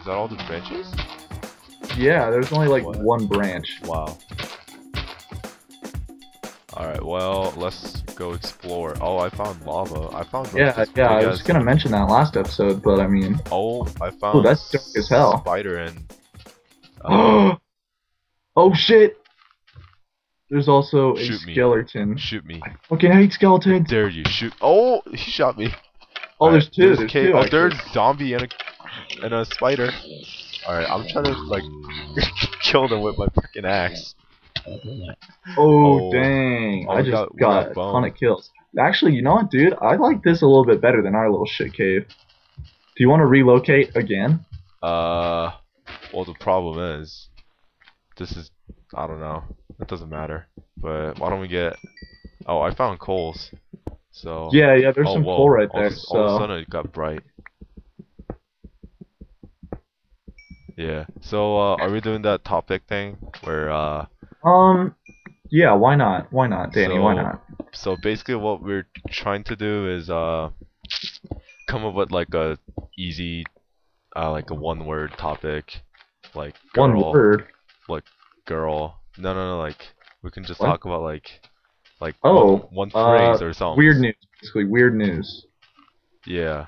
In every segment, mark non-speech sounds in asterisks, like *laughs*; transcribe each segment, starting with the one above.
Is that all the branches? Yeah, there's only like What? one branch. Wow. Alright, well, let's go explore. Oh, I found lava. I found Yeah, yeah, I was gonna mention that last episode, but I mean, Oh, I found that's dark as hell. spider and *gasps* uh, oh shit! There's also a Shoot me. skeleton. shoot me. Okay, I fucking hate skeletons. Dare you shoot? Oh, he shot me. Oh, Alright, there's two. There's, cave- two. Oh, there's zombie and a and a spider. Alright, I'm trying to like *laughs* kill them with my freaking axe. Oh, Oh. dang! Oh, I just got- got, a ton of kills. Actually, you know what, dude? I like this a little bit better than our little shit cave. Do you want to relocate again? Uh, well, the problem is, this is, I don't know, it doesn't matter. But why don't we get? Oh, I found coals. So Yeah, yeah. There's oh, some whoa, coal right all there. of a- all of a So sudden it got bright. Yeah. So uh, are we doing that topic thing where uh? um, yeah. Why not? Why not, Danny? why So- not? So basically, what we're trying to do is uh, come up with like a easy, uh, like a one-word topic, like One girl, word. girl. No, no, no. Like we can just What? talk about like, like Oh, one, one uh, phrase or something. Weird news. Basically, weird news. Yeah.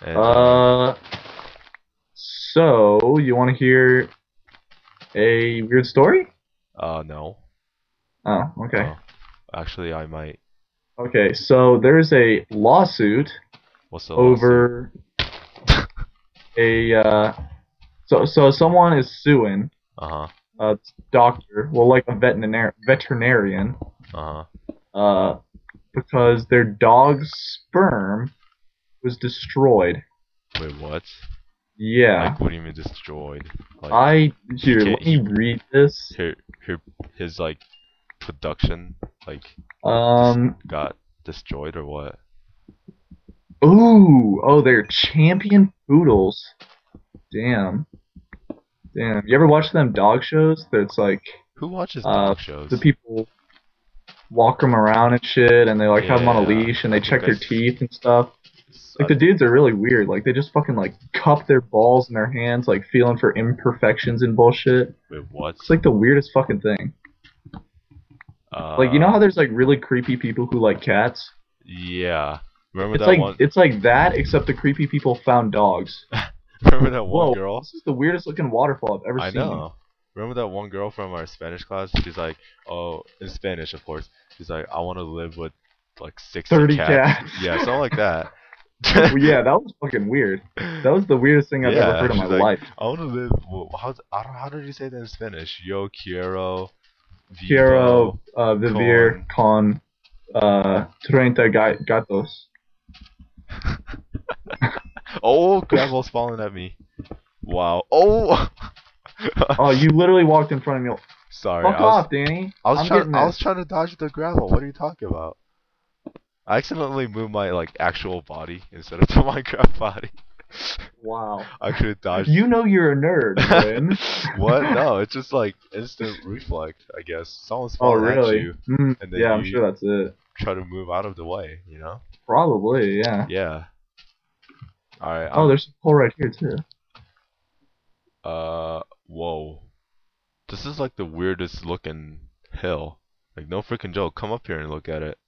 And, Uh, so you want to hear a weird story? uh, no. Oh, okay. No. Actually, I might. Okay, so there's a lawsuit What's the over *laughs* a uh, so so someone is suing Uh huh. a doctor, well, like a veterinar- veterinarian, Uh huh. uh, because their dog's sperm was destroyed. Wait, what? Yeah, Like, what do you mean destroyed? Like, I here. Let me read this. her, her, his like production like Um. got destroyed or what? Ooh. Oh, they're champion poodles. Damn. Damn. You ever watch them dog shows? That's like Who watches Uh, dog shows? the people walk them around and shit, and they like have them on a leash and they check their teeth and stuff. Like the dudes are really weird. Like they just fucking like cup their balls in their hands, like feeling for imperfections and bullshit. Wait, what? It's like the weirdest fucking thing. uh, Like you know how there's like really creepy people who like cats. Yeah. Remember It's that like one? it's like that, except the creepy people found dogs. *laughs* Remember that one Whoa, girl? this is the weirdest looking waterfall I've ever I seen. know. Remember that one girl from our Spanish class? She's like, oh, in Spanish, of course. She's like, I want to live with like 60 30 cats. cats. Yeah, something like that. *laughs* Yeah, that was fucking weird. That was the weirdest thing I've Yeah, ever heard in my like, life. I want to live. How, I don't, how did you say that in Spanish? Yo quiero. Quiero uh, vivir con uh, 30 ga- gatos. *laughs* Oh, gravel's falling at me. Wow. Oh. *laughs* Oh, you literally walked in front of me. Sorry. Fuck I was, off, Danny. I was I'm trying. I was trying to dodge the gravel. What are you talking about? I accidentally moved my like actual body instead of *laughs* the Minecraft body. Wow. I could have dodged. You know you're a nerd, *laughs* Glenn. what? No, it's just like instant reflect. I guess someone's oh, falling at you. Mm, and then yeah, I'm you- sure that's it. Try to move out of the way. You know? Probably, yeah. Yeah. All right. Oh, there's a coal right here, too. Uh, whoa. This is like the weirdest looking hill. Like, no freaking joke. Come up here and look at it.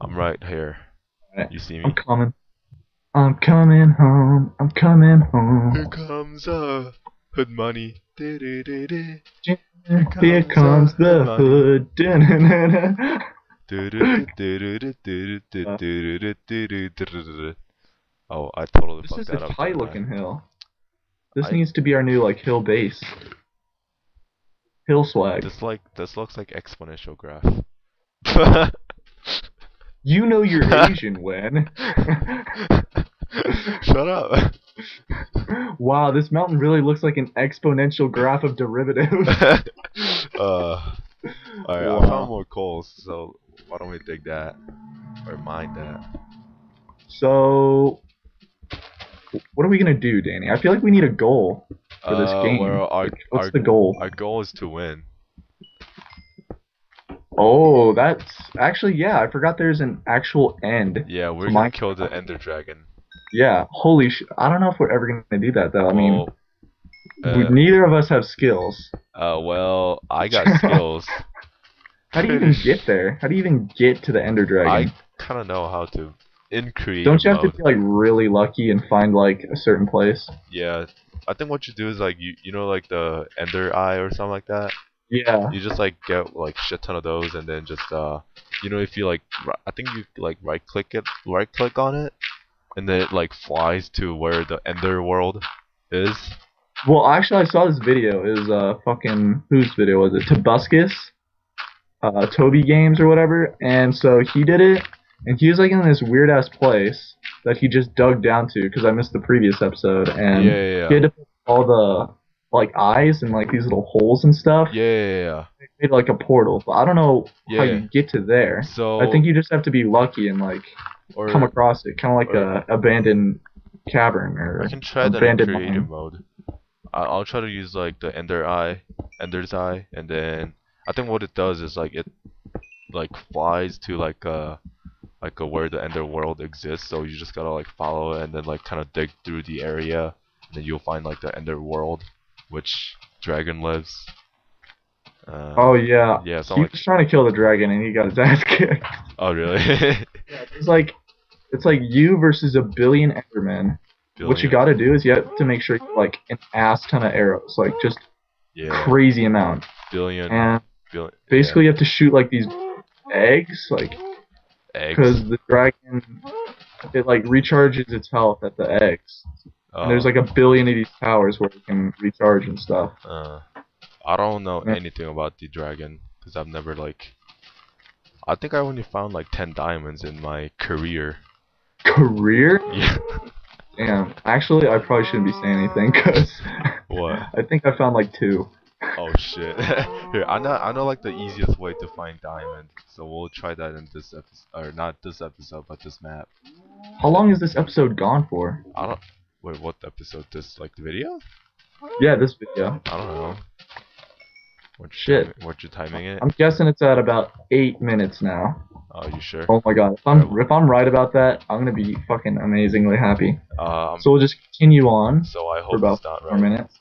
I'm right here. Right. You see me? I'm coming. I'm coming home. I'm coming home. Here comes the hood money. Here, comes Here comes, the hood. oh, I totally this fucked is that a high looking hill. This I... needs to be our new like hill base. Hill swag. This like this looks like exponential graph. You know you're *laughs* Asian when. *laughs* Shut up. *laughs* wow, this mountain really looks like an exponential graph of derivatives. uh, alright, I found more coals, so why don't we dig that? Or mine that? so, what are we gonna do, Danny? I feel like we need a goal for this Uh, game. well, our, What's our, the goal? our goal is to win. Oh, that's actually yeah. I forgot there's an actual end. Yeah, we're So gonna mine- kill the ender dragon. Yeah, holy sh! I don't know if we're ever gonna do that though. I mean, Well, we, uh, neither of us have skills. uh, well, I *laughs* got skills. How do you even get there? How do you even get to the Ender Dragon? I kind of know how to in creative Don't you have mode. to be like really lucky and find like a certain place? Yeah, I think what you do is like you you know like the Ender Eye or something like that. Yeah. You just like get like shit ton of those and then just uh you know if you like I think you like right click it right click on it and then it like flies to where the Ender world is. Well, actually, I saw this video. It was uh fucking whose video was it? Tobuscus, uh, Toby Games or whatever. And so he did it, and he was like in this weird ass place that he just dug down to because I missed the previous episode, and Yeah, and yeah, he yeah. had to put all the like eyes and like these little holes and stuff. Yeah, yeah, yeah. It made like a portal, but I don't know Yeah, how you get to there. So I think you just have to be lucky and like or come across it, kind of like or- a abandoned cavern or I can try that in creative mine. mode. I- I'll try to use like the Ender Eye, Ender's Eye, and then I think what it does is like it like flies to like a like a where the Ender world exists. So you just gotta like follow it and then like kind of dig through the area, and then you'll find like the Ender world, which dragon lives. Uh, Oh yeah. yeah, He like was trying to kill the dragon and he got his *laughs* ass kicked. oh really? yeah, It's like it's like you versus a billion Endermen. Billion. What you got to do is you have to make sure you like an ass ton of arrows, like just yeah, crazy amount. billion, And billion. basically, you have to shoot like these eggs, like eggs. because the dragon it like recharges its health at the eggs. And there's like a billion of these towers where you can recharge and stuff. Uh, I don't know Yeah. anything about the dragon because I've never like. I think I only found like ten diamonds in my career. Career? Yeah. Damn. Actually, I probably shouldn't be saying anything because what? *laughs* I think I found like two. Oh shit. *laughs* Here, I know I know like the easiest way to find diamond, so we'll try that in this episode, or not this episode, but this map. How long is this episode gone for? I don't. Wait, what episode? This like the video? Yeah, this video. I don't know. What Shit. Timing, what you timing it? I'm guessing it's at about eight minutes now. Oh, you sure? Oh my god, if I'm if I'm right about that, I'm gonna be fucking amazingly happy. I'm- So we'll just continue on so I hope for about it's not four right. minutes.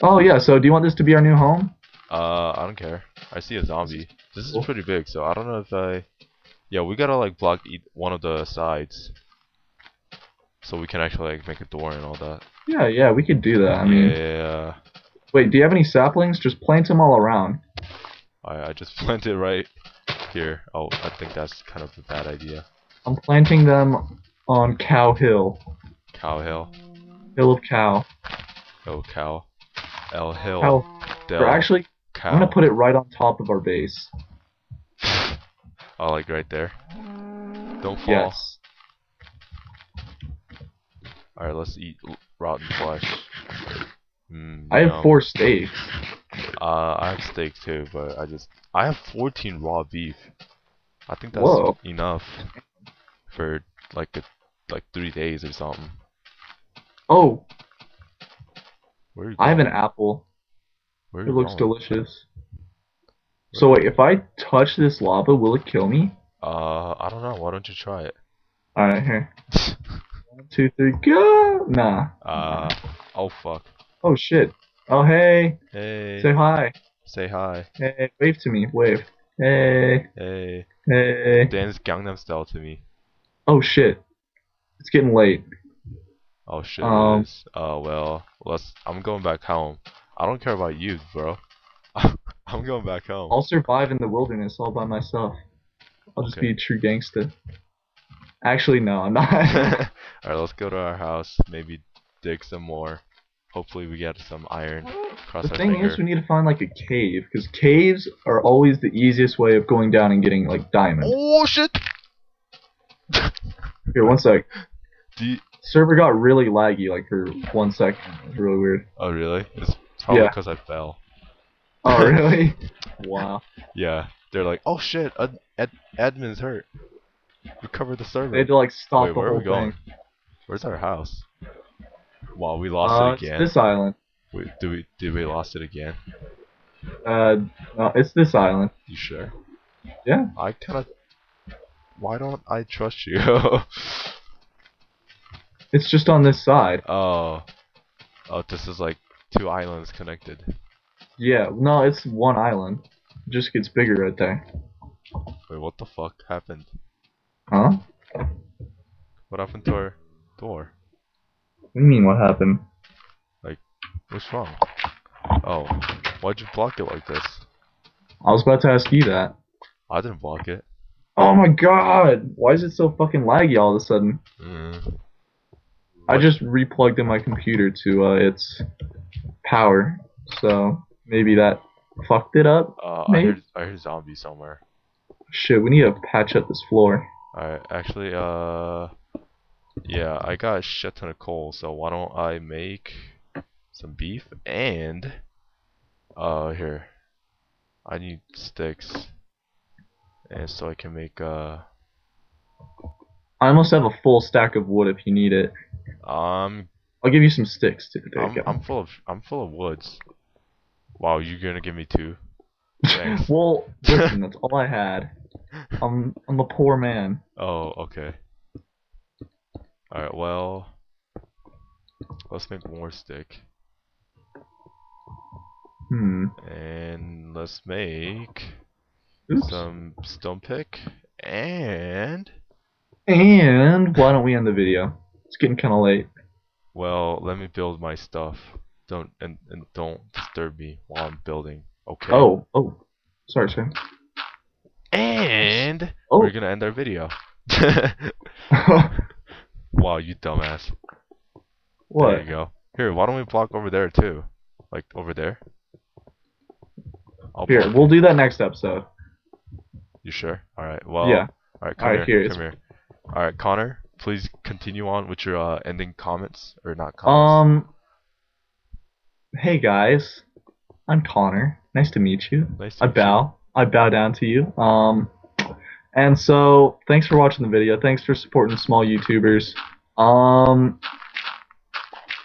Oh yeah, so do you want this to be our new home? Uh, I don't care. I see a zombie. This is pretty big, so I don't know if I. Yeah, we gotta like block e one of the sides, so we can actually like make a door and all that. Yeah, yeah, we could do that. I mean, yeah, wait, do you have any saplings? Just plant them all around. I I just *laughs* planted right here. Oh, I think that's kind of a bad idea. I'm planting them on Cow Hill, Cow Hill. Hill of Cow. Oh, cow. L Hill. Cow. Del. Or actually, cow. I'm gonna put it right on top of our base. *laughs* Oh, like right there. Don't fall. Yes. Alright, let's eat rotten flesh. Mm, I have four steaks. Uh, I have steak too, but I just I have 14 raw beef. I think that's Whoa. enough for like a, like three days or something. Oh, Where are you I have an apple. Where It looks going? delicious. So wait, if I touch this lava, will it kill me? Uh, I don't know. Why don't you try it? Alright, here. *laughs* One, two, three, go! Nah. uh, oh fuck. Oh shit. Oh hey. Hey. Say hi. Say hi. Hey, wave to me. Wave. Hey. Hey. Hey. Dance Gangnam Style to me. Oh shit. It's getting late. Oh shit. Um. Uh, well, let's. I'm going back home. I don't care about you, bro. *laughs* I'm going back home. I'll survive in the wilderness all by myself. I'll just Okay. be a true gangster. Actually, no, I'm not. *laughs* *laughs* Alright, let's go to our house. Maybe dig some more. Hopefully, we get some iron. Cross the thing finger. is, we need to find like a cave, because caves are always the easiest way of going down and getting like diamonds. Oh shit! Here, one sec. *laughs* Server got really laggy like for one second. It was really weird. Oh really? It's probably Yeah. because I fell. Oh really? wow. Yeah. They're like, oh shit, ad- ad- admin's hurt. Recover the server. They had to like stop Wait, the where are whole we going? thing. Where's our house? Wow, we lost Uh, it it's again. this island. Wait, did we did we lost it again? Uh, no, it's this island. You sure? Yeah. I kind of. Why don't I trust you? *laughs* It's just on this side. Oh. Oh, this is like two islands connected. Yeah, no, it's one island. It just gets bigger right there. Wait, what the fuck happened? Huh? What happened to our door? What do you mean what happened? Like, what's wrong? Oh, why'd you block it like this? I was about to ask you that. I didn't block it. Oh my god! Why is it so fucking laggy all of a sudden? Mm. I just replugged in my computer to uh, its power, so maybe that fucked it up. Uh, I heard, I heard zombie somewhere. Shit, we need to patch up this floor. Alright, actually, uh, yeah, I got a shit ton of coal, so why don't I make some beef and, uh, here, I need sticks, and so I can make, uh, I almost have a full stack of wood if you need it. um, I'll give you some sticks too. I'm. I'm full of, I'm full of woods. Wow, you're gonna give me two? *laughs* Thanks. well, listen, that's all I had. I'm I'm a poor man. Oh, okay. Alright, well, let's make more stick. Hmm. And let's make Oops. some stone pick and And why don't we end the video? It's getting kind of late. well, let me build my stuff. Don't and, and don't disturb me while I'm building. Okay. Oh, oh, sorry, sir. And Oh. we're gonna end our video. *laughs* wow, you dumbass. There you go. Here, why don't we block over there too? Like over there? I'll Here, block- we'll do that next episode. You sure? Alright, well yeah. Alright, come Alright, here. here, Come here. Alright, Conner, please continue on with your uh, ending comments or not comments. Um. Hey guys, I'm Conner. Nice to meet you. nice to I meet you. bow. I bow down to you. Um, and so thanks for watching the video. Thanks for supporting small YouTubers. Um,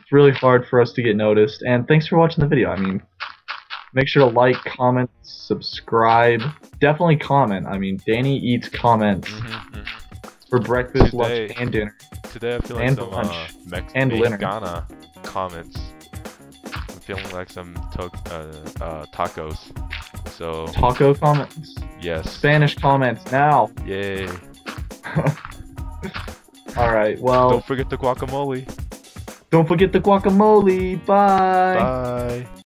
it's really hard for us to get noticed. And thanks for watching the video. I mean, make sure to like, comment, subscribe. Definitely comment. I mean, Danny eats comments Mhm, mhm. for breakfast, Today- lunch, and dinner. Today I feel like And some uh, lunch. Mex- And dinner. Mexicana comments. I'm feeling like some to- uh, uh, tacos. So Taco comments. yes, Spanish comments now. yay! *laughs* All right. Well, Don't forget the guacamole. don't forget the guacamole. Bye. Bye.